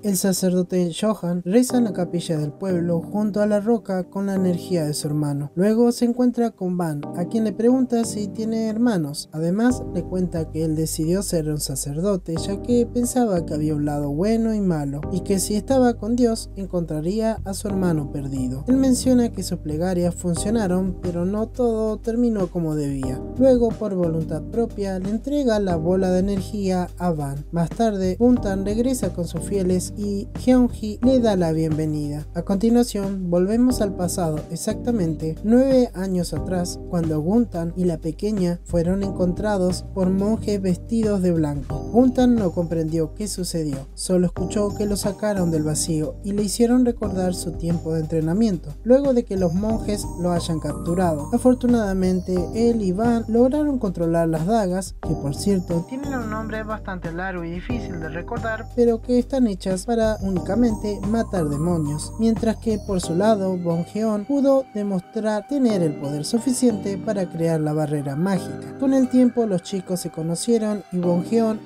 El sacerdote Johan reza en la capilla del pueblo junto a la roca con la energía de su hermano. Luego se encuentra con Van, a quien le pregunta si tiene hermanos. Además, le cuenta que él decidió ser un sacerdote ya que pensaba que había un lado bueno y malo y que si estaba con Dios encontraría a su hermano perdido. Él menciona que sus plegarias funcionaron, pero no todo terminó como debía. Luego, por voluntad propia, le entrega la bola de energía a Van. Más tarde, Buntan regresa con sus fieles y Hyunji le da la bienvenida. A continuación, volvemos al pasado, exactamente nueve años atrás, cuando Guntan y la pequeña fueron encontrados por monjes vestidos de blanco. Guntan no comprendió qué sucedió, solo escuchó que lo sacaron del vacío y le hicieron recordar su tiempo de entrenamiento, luego de que los monjes lo hayan capturado. Afortunadamente, él y Van lograron controlar las dagas, que por cierto tienen un nombre bastante largo y difícil de recordar, pero que están hechas para únicamente matar demonios, mientras que por su lado Bon pudo demostrar tener el poder suficiente para crear la barrera mágica. Con el tiempo los chicos se conocieron y Bon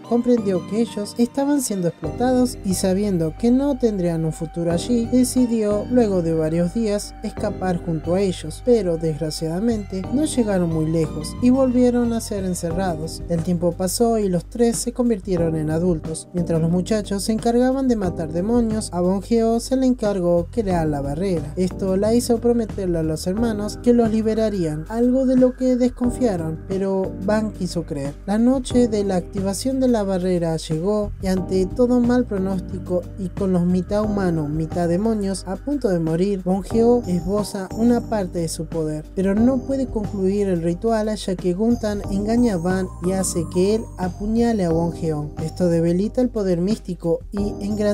comprendió que ellos estaban siendo explotados y sabiendo que no tendrían un futuro allí, decidió luego de varios días escapar junto a ellos, pero desgraciadamente no llegaron muy lejos y volvieron a ser encerrados. El tiempo pasó y los tres se convirtieron en adultos, mientras los muchachos se encargaban de matar demonios, a Bongeo se le encargó crear la barrera. Esto la hizo prometerle a los hermanos que los liberarían, algo de lo que desconfiaron, pero Van quiso creer. La noche de la activación de la barrera llegó y ante todo mal pronóstico y con los mitad humanos, mitad demonios a punto de morir, Bongeo esboza una parte de su poder, pero no puede concluir el ritual ya que Guntan engaña a Van y hace que él apuñale a Bongeo. Esto debilita el poder místico y engrandece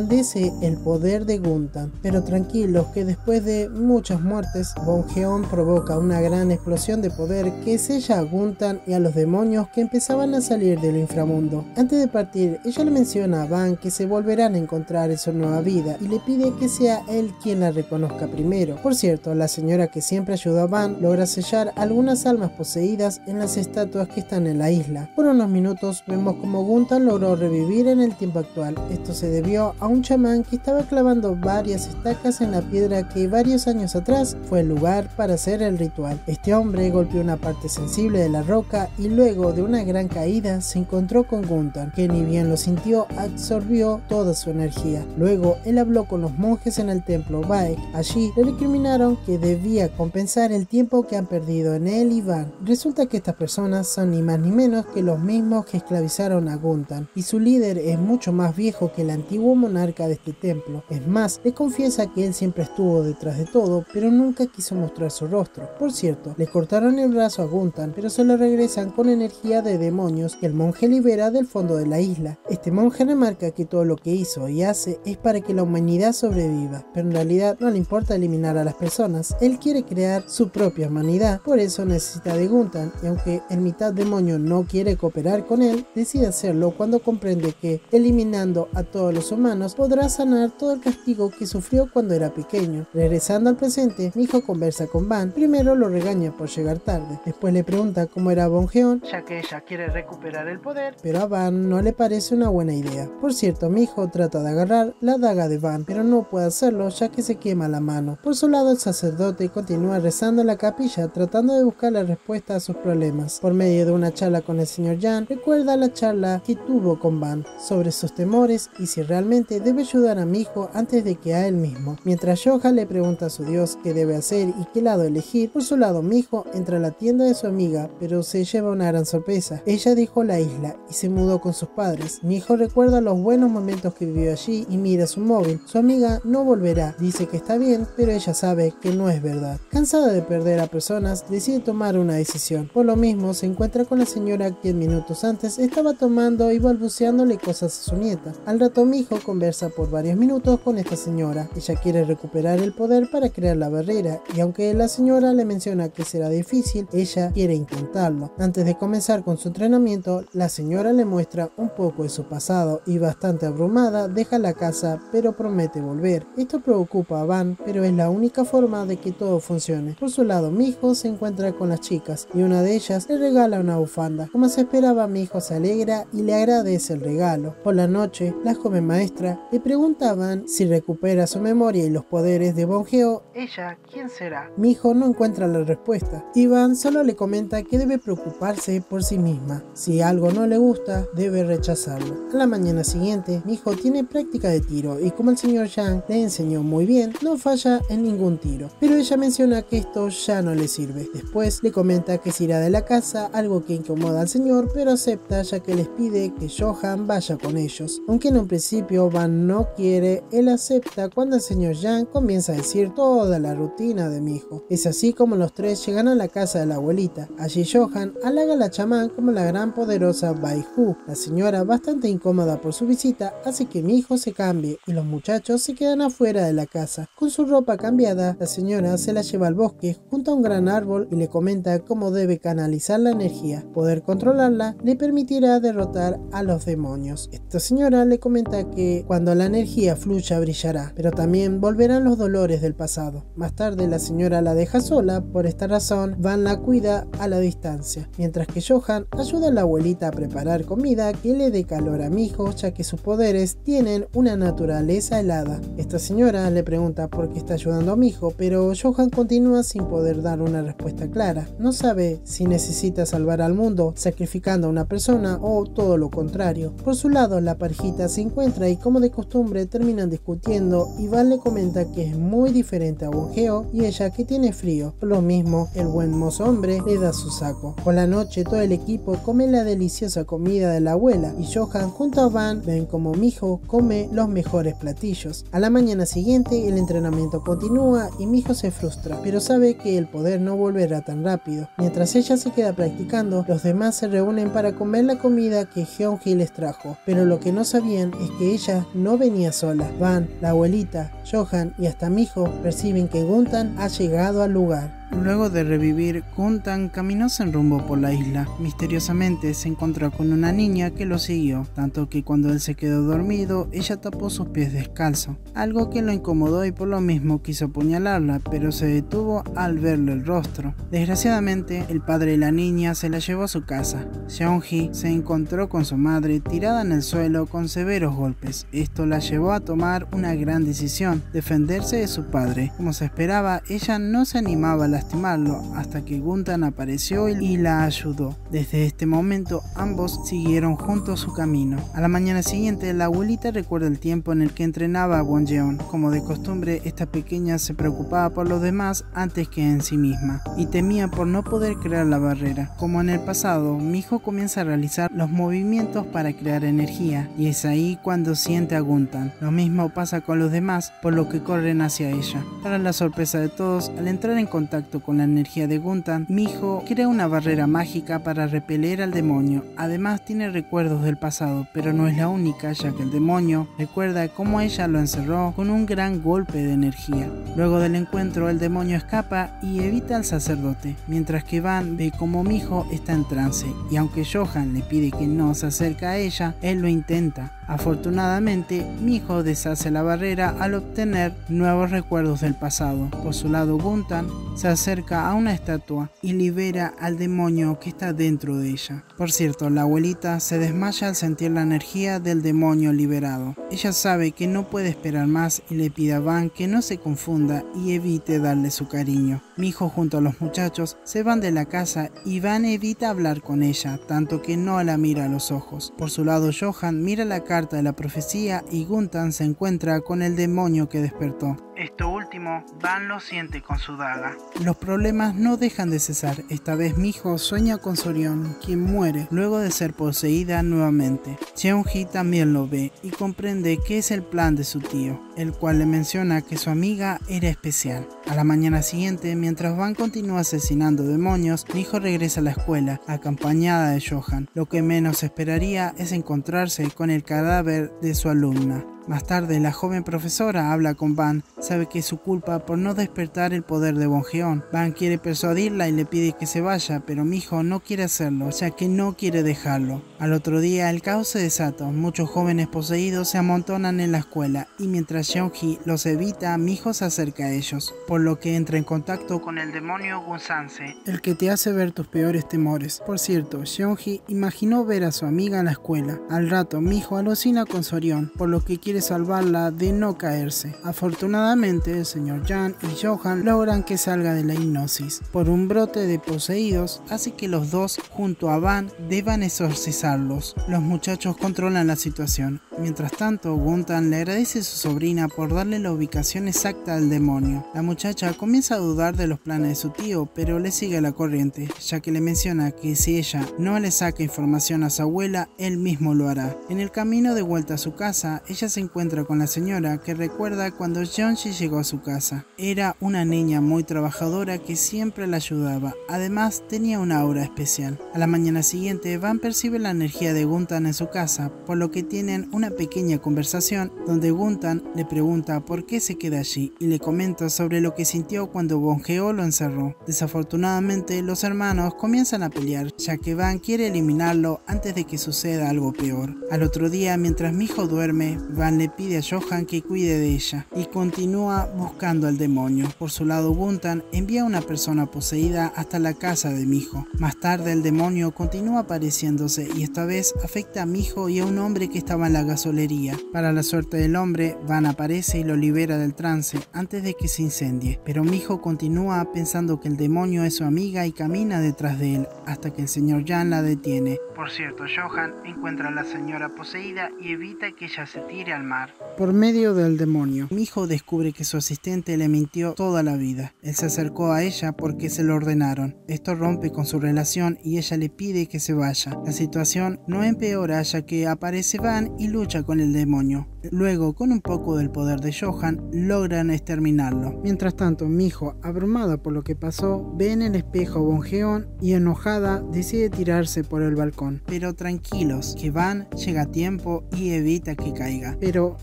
el poder de Guntan. Pero tranquilos que después de muchas muertes, Bongeon provoca una gran explosión de poder que sella a Guntan y a los demonios que empezaban a salir del inframundo. Antes de partir, ella le menciona a Van que se volverán a encontrar en su nueva vida y le pide que sea él quien la reconozca primero. Por cierto, la señora que siempre ayudó a Van logra sellar algunas almas poseídas en las estatuas que están en la isla. Por unos minutos vemos como Guntan logró revivir en el tiempo actual. Esto se debió a un chamán que estaba clavando varias estacas en la piedra que varios años atrás fue el lugar para hacer el ritual. Este hombre golpeó una parte sensible de la roca y luego de una gran caída se encontró con Guntan, que ni bien lo sintió absorbió toda su energía. Luego él habló con los monjes en el templo Baek. Allí le recriminaron que debía compensar el tiempo que han perdido en él y Van. Resulta que estas personas son ni más ni menos que los mismos que esclavizaron a Guntan y su líder es mucho más viejo que el antiguo monarca de este templo. Es más, le confiesa que él siempre estuvo detrás de todo, pero nunca quiso mostrar su rostro. Por cierto, le cortaron el brazo a Guntan, pero se lo regresan con energía de demonios que el monje libera del fondo de la isla. Este monje remarca que todo lo que hizo y hace es para que la humanidad sobreviva, pero en realidad no le importa eliminar a las personas. Él quiere crear su propia humanidad, por eso necesita de Guntan, y aunque el mitad demonio no quiere cooperar con él, decide hacerlo cuando comprende que eliminando a todos los humanos podrá sanar todo el castigo que sufrió cuando era pequeño. Regresando al presente, mi hijo conversa con Van. Primero lo regaña por llegar tarde, después le pregunta cómo era Bongeon, ya que ella quiere recuperar el poder, pero a Van no le parece una buena idea. Por cierto, mi hijo trata de agarrar la daga de Van, pero no puede hacerlo ya que se quema la mano. Por su lado, el sacerdote continúa rezando en la capilla tratando de buscar la respuesta a sus problemas. Por medio de una charla con el señor Jan, recuerda la charla que tuvo con Van sobre sus temores y si realmente debe ayudar a mi hijo antes de que a él mismo. Mientras Johan le pregunta a su dios qué debe hacer y qué lado elegir, por su lado mi hijo entra a la tienda de su amiga, pero se lleva una gran sorpresa. Ella dejó la isla y se mudó con sus padres. Mi hijo recuerda los buenos momentos que vivió allí y mira su móvil. Su amiga no volverá, dice que está bien, pero ella sabe que no es verdad. Cansada de perder a personas, decide tomar una decisión. Por lo mismo, se encuentra con la señora quien minutos antes estaba tomando y balbuceándole cosas a su nieta. Al rato mi hijo conversa por varios minutos con esta señora. Ella quiere recuperar el poder para crear la barrera y aunque la señora le menciona que será difícil, ella quiere intentarlo. Antes de comenzar con su entrenamiento, la señora le muestra un poco de su pasado y bastante abrumada deja la casa pero promete volver. Esto preocupa a Van, pero es la única forma de que todo funcione. Por su lado, mi hijo se encuentra con las chicas y una de ellas le regala una bufanda. Como se esperaba, mi hijo se alegra y le agradece el regalo. Por la noche, la joven maestra le preguntaban si recupera su memoria y los poderes de Bongeo, ¿ella quién será? Mi hijo no encuentra la respuesta. Iván solo le comenta que debe preocuparse por sí misma. Si algo no le gusta, debe rechazarlo. A la mañana siguiente, mi hijo tiene práctica de tiro y como el señor Yang le enseñó muy bien, no falla en ningún tiro. Pero ella menciona que esto ya no le sirve. Después le comenta que se irá de la casa, algo que incomoda al señor, pero acepta ya que les pide que Johan vaya con ellos. Aunque en un principio No quiere, él acepta cuando el señor Yang comienza a decir toda la rutina de mi hijo. Es así como los tres llegan a la casa de la abuelita. Allí Johan halaga a la chamán como la gran poderosa Bai Hu. La señora bastante incómoda por su visita hace que mi hijo se cambie y los muchachos se quedan afuera de la casa. Con su ropa cambiada, la señora se la lleva al bosque junto a un gran árbol y le comenta cómo debe canalizar la energía. Poder controlarla le permitirá derrotar a los demonios. Esta señora le comenta que cuando la energía fluya brillará, pero también volverán los dolores del pasado. Más tarde la señora la deja sola, por esta razón Van la cuida a la distancia, mientras que Johan ayuda a la abuelita a preparar comida que le dé calor a mi hijo ya que sus poderes tienen una naturaleza helada. Esta señora le pregunta por qué está ayudando a mi hijo, pero Johan continúa sin poder dar una respuesta clara. No sabe si necesita salvar al mundo sacrificando a una persona o todo lo contrario. Por su lado, la parejita se encuentra y como de costumbre terminan discutiendo y Van le comenta que es muy diferente a Bongeo y ella que tiene frío. Por lo mismo, el buen mozo hombre le da su saco. Por la noche todo el equipo come la deliciosa comida de la abuela y Johan junto a Van ven como Mijo come los mejores platillos. A la mañana siguiente el entrenamiento continúa y Mijo se frustra, pero sabe que el poder no volverá tan rápido. Mientras ella se queda practicando, los demás se reúnen para comer la comida que Hyunhee les trajo, pero lo que no sabían es que ella no venía sola. Van, la abuelita, Johan y hasta Mijo perciben que Guntan ha llegado al lugar. Luego de revivir, Guntan caminó sin rumbo por la isla. Misteriosamente se encontró con una niña que lo siguió, tanto que cuando él se quedó dormido, ella tapó sus pies descalzo, algo que lo incomodó y por lo mismo quiso apuñalarla, pero se detuvo al verle el rostro. Desgraciadamente, el padre de la niña se la llevó a su casa. Seonji se encontró con su madre tirada en el suelo con severos golpes. Esto la llevó a tomar una gran decisión, defenderse de su padre. Como se esperaba, ella no se animaba a lastimarlo hasta que Guntan apareció y la ayudó. Desde este momento ambos siguieron juntos su camino. A la mañana siguiente la abuelita recuerda el tiempo en el que entrenaba a Wonjeon. Como de costumbre esta pequeña se preocupaba por los demás antes que en sí misma y temía por no poder crear la barrera. Como en el pasado, mi hijo comienza a realizar los movimientos para crear energía y es ahí cuando siente a Guntan. Lo mismo pasa con los demás por lo que corren hacia ella. Para la sorpresa de todos, al entrar en contacto con la energía de Guntan, hijo crea una barrera mágica para repeler al demonio. Además tiene recuerdos del pasado, pero no es la única, ya que el demonio recuerda cómo ella lo encerró con un gran golpe de energía. Luego del encuentro, el demonio escapa y evita al sacerdote, mientras que Van ve como hijo está en trance, y aunque Johan le pide que no se acerque a ella, él lo intenta. Afortunadamente, mi hijo deshace la barrera al obtener nuevos recuerdos del pasado. Por su lado, Guntan se acerca a una estatua y libera al demonio que está dentro de ella. Por cierto, la abuelita se desmaya al sentir la energía del demonio liberado. Ella sabe que no puede esperar más y le pide a Van que no se confunda y evite darle su cariño. Mi hijo junto a los muchachos se van de la casa y Van evita hablar con ella, tanto que no la mira a los ojos. Por su lado, Johan mira la cara de la profecía y Guntan se encuentra con el demonio que despertó. Esto último, Van lo siente con su daga. Los problemas no dejan de cesar. Esta vez mi hijo sueña con Sorion, quien muere luego de ser poseída nuevamente. Cheon-hee también lo ve y comprende que es el plan de su tío, el cual le menciona que su amiga era especial. A la mañana siguiente, mientras Van continúa asesinando demonios, mi hijo regresa a la escuela, acompañada de Johan. Lo que menos esperaría es encontrarse con el cadáver de su alumna. Más tarde, la joven profesora habla con Van, sabe que es su culpa por no despertar el poder de Bongeon. Van quiere persuadirla y le pide que se vaya, pero mi hijo no quiere hacerlo, ya que no quiere dejarlo. Al otro día, el caos se desata, muchos jóvenes poseídos se amontonan en la escuela, y mientras Jeonji los evita, mi hijo se acerca a ellos. Por lo que entra en contacto con el demonio Gunsanse, el que te hace ver tus peores temores. Por cierto, Seonji imaginó ver a su amiga en la escuela. Al rato, Mijo alucina con Sorion, por lo que quiere salvarla de no caerse. Afortunadamente, el señor Jan y Johan logran que salga de la hipnosis. Por un brote de poseídos, hace que los dos, junto a Van, deban exorcizarlos. Los muchachos controlan la situación. Mientras tanto, Guntan le agradece a su sobrina por darle la ubicación exacta del demonio. La muchacha comienza a dudar de los planes de su tío, pero le sigue la corriente, ya que le menciona que si ella no le saca información a su abuela, él mismo lo hará. En el camino de vuelta a su casa, ella se encuentra con la señora que recuerda cuando Jeonji llegó a su casa. Era una niña muy trabajadora que siempre la ayudaba, además tenía una aura especial. A la mañana siguiente, Van percibe la energía de Guntan en su casa, por lo que tienen una pequeña conversación donde Guntan le pregunta por qué se queda allí y le comenta sobre lo que sintió cuando Bongeo lo encerró. Desafortunadamente, los hermanos comienzan a pelear, ya que Van quiere eliminarlo antes de que suceda algo peor. Al otro día, mientras mi hijo duerme, Van le pide a Johan que cuide de ella y continúa buscando al demonio. Por su lado, Guntan envía a una persona poseída hasta la casa de mi hijo. Más tarde, el demonio continúa apareciéndose y esta vez afecta a mi hijo y a un hombre que estaba en la gasolería. Para la suerte del hombre, Van aparece y lo libera del trance antes de que se incendie, pero mi hijo continúa pensando que el demonio es su amiga y camina detrás de él hasta que el señor Jan la detiene. Por cierto, Johan encuentra a la señora poseída y evita que ella se tire mar. Por medio del demonio, mi hijo descubre que su asistente le mintió toda la vida. Él se acercó a ella porque se lo ordenaron. Esto rompe con su relación y ella le pide que se vaya. La situación no empeora ya que aparece Van y lucha con el demonio. Luego, con un poco del poder de Johan, logran exterminarlo. Mientras tanto, mi hijo, abrumada por lo que pasó, ve en el espejo a Bongeon y enojada decide tirarse por el balcón. Pero tranquilos, que Van llega a tiempo y evita que caiga.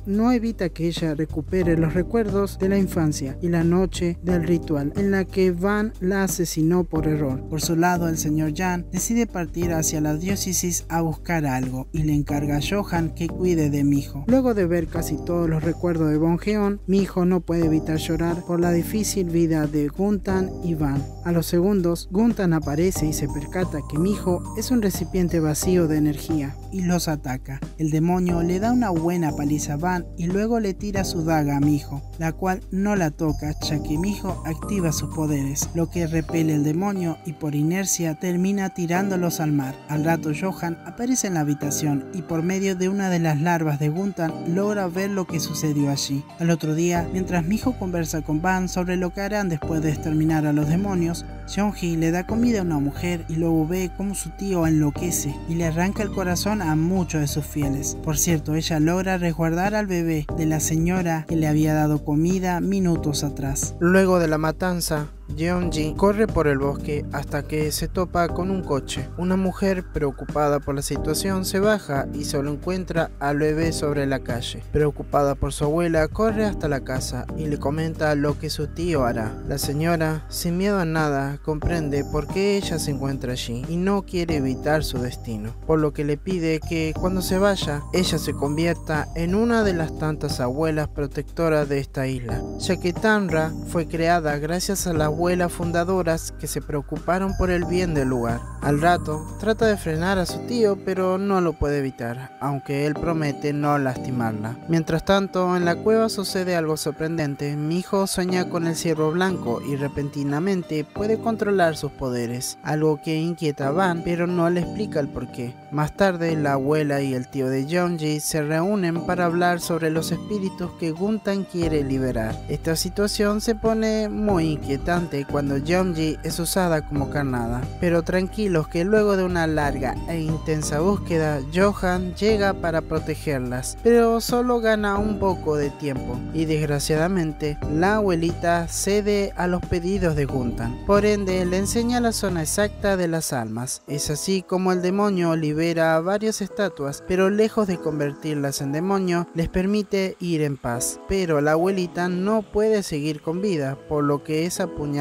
No evita que ella recupere los recuerdos de la infancia y la noche del ritual en la que Van la asesinó por error. Por su lado, el señor Jan decide partir hacia la diócesis a buscar algo y le encarga a Johan que cuide de mi hijo. Luego de ver casi todos los recuerdos de Bongeon, mi hijo no puede evitar llorar por la difícil vida de Guntan y Van. A los segundos, Guntan aparece y se percata que mi hijo es un recipiente vacío de energía y los ataca. El demonio le da una buena paliza Van y luego le tira su daga a mi hijo, la cual no la toca ya que mi hijo activa sus poderes, lo que repele el demonio y por inercia termina tirándolos al mar. Al rato Johan aparece en la habitación y por medio de una de las larvas de Guntan logra ver lo que sucedió allí. Al otro día, mientras mi hijo conversa con Van sobre lo que harán después de exterminar a los demonios, Jeonji le da comida a una mujer y luego ve cómo su tío enloquece y le arranca el corazón a muchos de sus fieles. Por cierto, ella logra resguardar al bebé de la señora que le había dado comida minutos atrás. Luego de la matanza, Jeonji corre por el bosque hasta que se topa con un coche. Una mujer preocupada por la situación se baja y solo encuentra al bebé sobre la calle. Preocupada por su abuela, corre hasta la casa y le comenta lo que su tío hará. La señora, sin miedo a nada, comprende por qué ella se encuentra allí y no quiere evitar su destino, por lo que le pide que cuando se vaya, ella se convierta en una de las tantas abuelas protectoras de esta isla, ya que Tanra fue creada gracias a la abuelas fundadoras que se preocuparon por el bien del lugar. Al rato, trata de frenar a su tío, pero no lo puede evitar, aunque él promete no lastimarla. Mientras tanto, en la cueva sucede algo sorprendente. Mi hijo sueña con el ciervo blanco y repentinamente puede controlar sus poderes, algo que inquieta a Van, pero no le explica el porqué. Más tarde, la abuela y el tío de Jeonji se reúnen para hablar sobre los espíritus que Guntan quiere liberar. Esta situación se pone muy inquietante cuando Jeonji es usada como carnada, pero tranquilos que luego de una larga e intensa búsqueda, Johan llega para protegerlas, pero solo gana un poco de tiempo. Y desgraciadamente la abuelita cede a los pedidos de Guntan, por ende le enseña la zona exacta de las almas. Es así como el demonio libera a varias estatuas, pero lejos de convertirlas en demonio, les permite ir en paz, pero la abuelita no puede seguir con vida, por lo que es apuñalada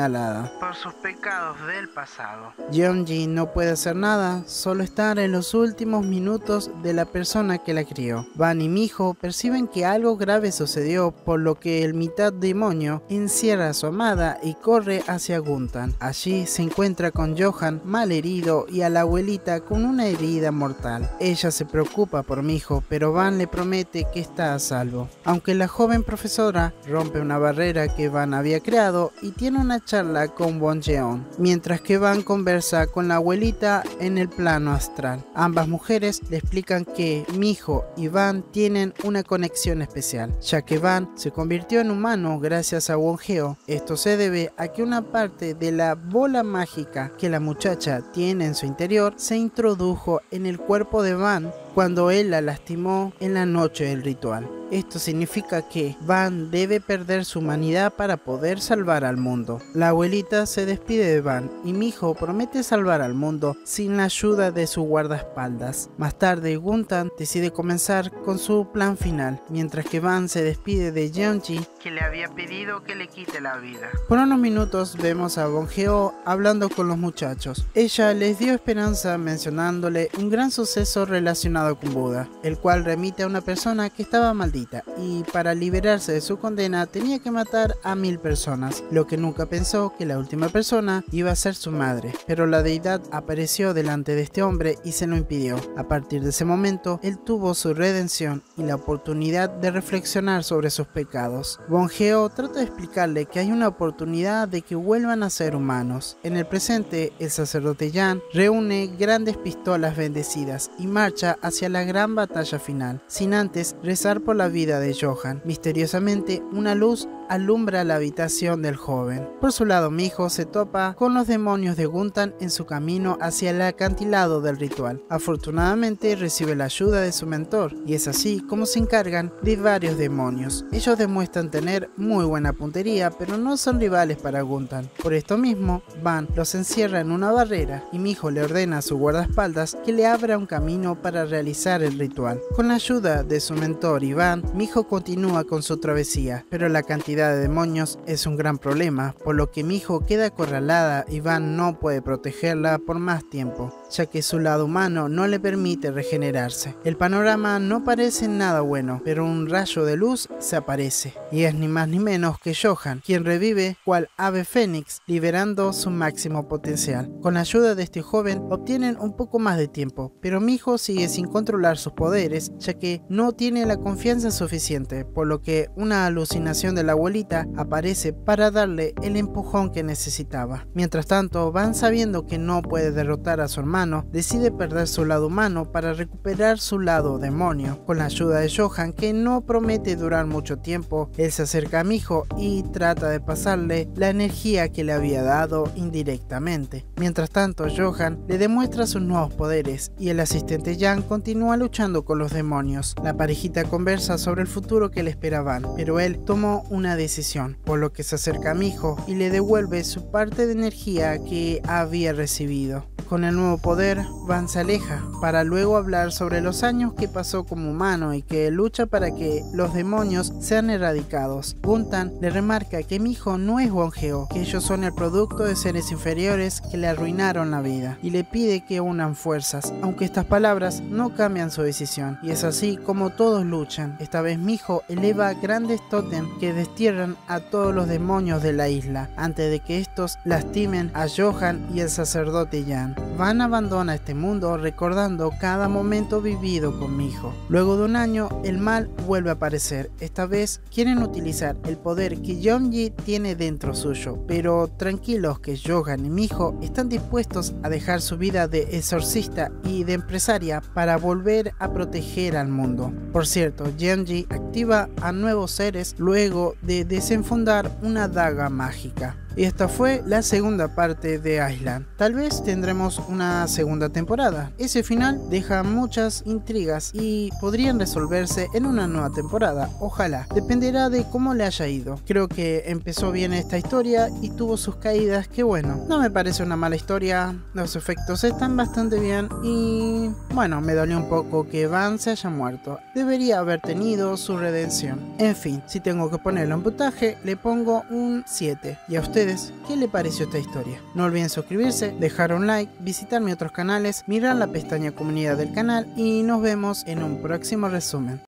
por sus pecados del pasado. Jeonji no puede hacer nada, solo estar en los últimos minutos de la persona que la crió. Van y Mijo perciben que algo grave sucedió, por lo que el mitad demonio encierra a su amada y corre hacia Guntan. Allí se encuentra con Johan mal herido y a la abuelita con una herida mortal. Ella se preocupa por Mijo, pero Van le promete que está a salvo. Aunque la joven profesora rompe una barrera que Van había creado y tiene una charla con Won Jeon, mientras que Van conversa con la abuelita en el plano astral. Ambas mujeres le explican que Mijo y Van tienen una conexión especial, ya que Van se convirtió en humano gracias a Won Geo. Esto se debe a que una parte de la bola mágica que la muchacha tiene en su interior se introdujo en el cuerpo de Van cuando él la lastimó en la noche del ritual. Esto significa que Van debe perder su humanidad para poder salvar al mundo. La abuelita se despide de Van y mi hijo promete salvar al mundo sin la ayuda de su guardaespaldas. Más tarde, Guntan decide comenzar con su plan final, mientras que Van se despide de Jeonji, que le había pedido que le quite la vida. Por unos minutos vemos a Bongeo hablando con los muchachos. Ella les dio esperanza mencionándole un gran suceso relacionado con Buda, el cual remite a una persona que estaba maldita y para liberarse de su condena tenía que matar a mil personas, lo que nunca pensó que la última persona iba a ser su madre. Pero la deidad apareció delante de este hombre y se lo impidió. A partir de ese momento, él tuvo su redención y la oportunidad de reflexionar sobre sus pecados. Bongeo trata de explicarle que hay una oportunidad de que vuelvan a ser humanos. En el presente, el sacerdote Yan reúne grandes pistolas bendecidas y marcha hacia la gran batalla final, sin antes rezar por la vida de Johan. Misteriosamente, una luz alumbra la habitación del joven. Por su lado, mi hijo se topa con los demonios de Guntan en su camino hacia el acantilado del ritual. Afortunadamente recibe la ayuda de su mentor y es así como se encargan de varios demonios. Ellos demuestran tener muy buena puntería, pero no son rivales para Guntan. Por esto mismo, Van los encierra en una barrera y mi hijo le ordena a su guardaespaldas que le abra un camino para realizar el ritual. Con la ayuda de su mentor Iván, mi hijo continúa con su travesía, pero la cantidad de demonios es un gran problema, por lo que mi hijo queda acorralada y Van no puede protegerla por más tiempo, ya que su lado humano no le permite regenerarse. El panorama no parece nada bueno, pero un rayo de luz se aparece, y es ni más ni menos que Johan, quien revive cual ave fénix, liberando su máximo potencial. Con la ayuda de este joven obtienen un poco más de tiempo, pero mi hijo sigue sin controlar sus poderes, ya que no tiene la confianza suficiente, por lo que una alucinación de la abuelita aparece para darle el empujón que necesitaba. Mientras tanto, Van sabiendo que no puede derrotar a su hermano, decide perder su lado humano para recuperar su lado demonio. Con la ayuda de Johan, que no promete durar mucho tiempo, él se acerca a hijo y trata de pasarle la energía que le había dado indirectamente. Mientras tanto, Johan le demuestra sus nuevos poderes y el asistente Jan continúa luchando con los demonios. La parejita conversa sobre el futuro que le esperaban, pero él tomó una decisión, por lo que se acerca a mi hijo y le devuelve su parte de energía que había recibido. Con el nuevo poder, Van se aleja para luego hablar sobre los años que pasó como humano y que lucha para que los demonios sean erradicados. Guntan le remarca que mi hijo no es Wongeo, que ellos son el producto de seres inferiores que le arruinaron la vida y le pide que unan fuerzas, aunque estas palabras no cambian su decisión. Y es así como todos luchan. Esta vez mi hijo eleva grandes tótem que destierran a todos los demonios de la isla antes de que estos lastimen a Johan y el sacerdote Jan. Van abandona este mundo recordando cada momento vivido con mi hijo. Luego de un año, el mal vuelve a aparecer. Esta vez quieren utilizar el poder que Yeonji tiene dentro suyo, pero tranquilos que Johan y mi hijo están dispuestos a dejar su vida de exorcista y de empresaria para volver a proteger al mundo. Por cierto, Yeonji activa a nuevos seres luego de desenfundar una daga mágica. Y esta fue la segunda parte de Island. Tal vez tendremos una segunda temporada. Ese final deja muchas intrigas y podrían resolverse en una nueva temporada. Ojalá. Dependerá de cómo le haya ido. Creo que empezó bien esta historia y tuvo sus caídas que bueno. No me parece una mala historia. Los efectos están bastante bien y bueno, me dolió un poco que Van se haya muerto. Debería haber tenido su redención. En fin, si tengo que ponerlo en puntaje, le pongo un 7. Y a ustedes qué le pareció esta historia. No olviden suscribirse, dejar un like, visitar mis otros canales, mirar la pestaña comunidad del canal y nos vemos en un próximo resumen.